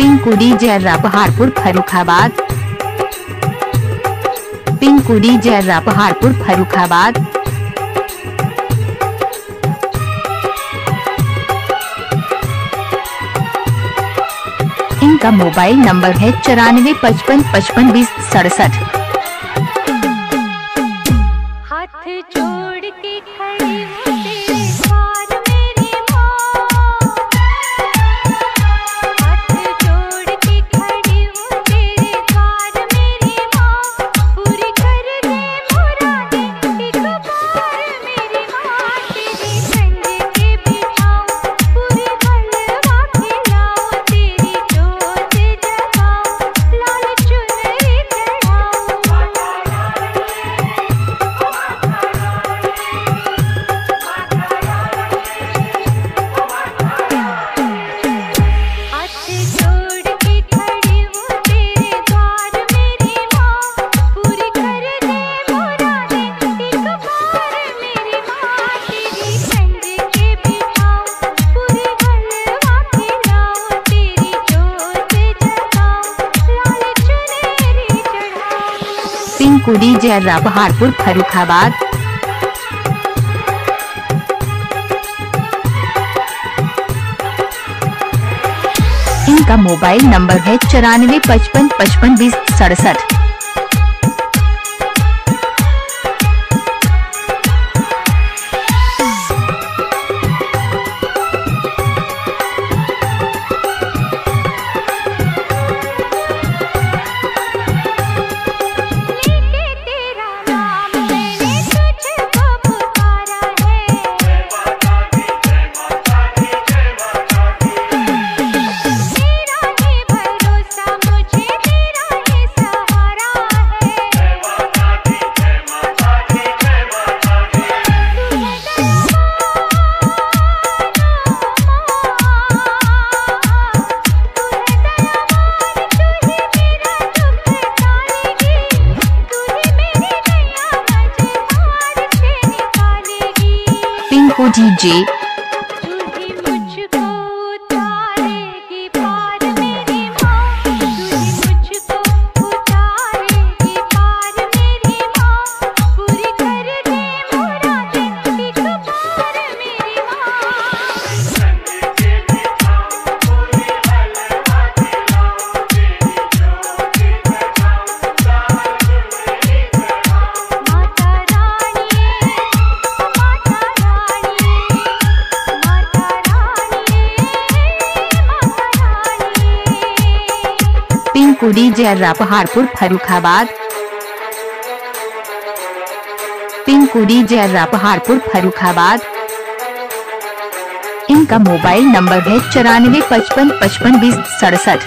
पिंकुड़ी जर्रा पहाड़पुर फरुखाबाद पिंकुड़ी जर्रा पहाड़पुर फरुखाबाद इनका mobile number है चौरानवे पचपन पचपन बीस सड़सठ। शिवपुरी जर्रा बहारपुर फरुखाबाद इनका मोबाइल नंबर है चौरानवे पचपन पचपन बीस सड़सठ। DJ कुडी जर्रा पहाड़पुर फरुखाबाद पिंकुड़ी जर्रा पहाड़पुर फरुखाबाद इनका मोबाइल नंबर है चौरानवे पचपन पचपन बीस सड़सठ।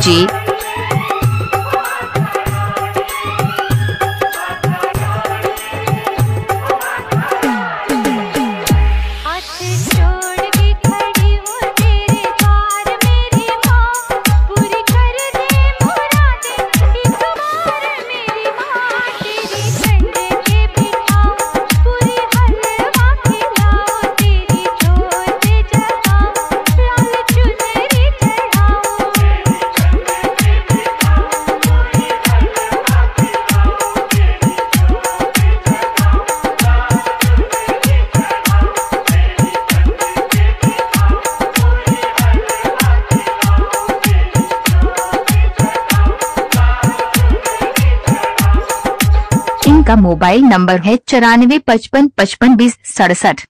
जी। इनका मोबाइल नंबर है चौरानवे पचपन पचपन बीस सड़सठ।